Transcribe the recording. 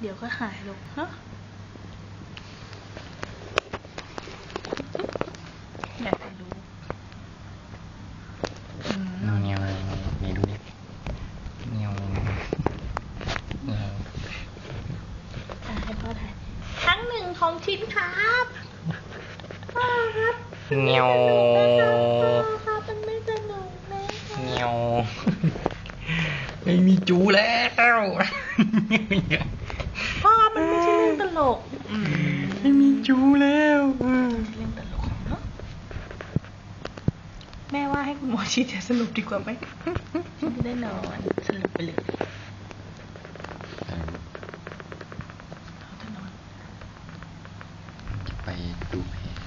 เดี๋ยวก็หายลงฮะอยากจะรู้อืมเงียวไหนดูดิเงียวเงียวอะให้พ่อถ่ายครั้งหนึ่งของชิ้นครับพ่อครับเงียวพ่อครับมันไม่สนุกนะเงียวไม่มีจูแล้ว พ่อมันไม่ใช่เรื่องตลกไม่มีจูแล้วเรื่องตลกเนาะแม่ว่าให้คุณหมอชี้จงสรุปดีกว่าไหมจะได้นอนสรุปไปเลยไปดูเพจ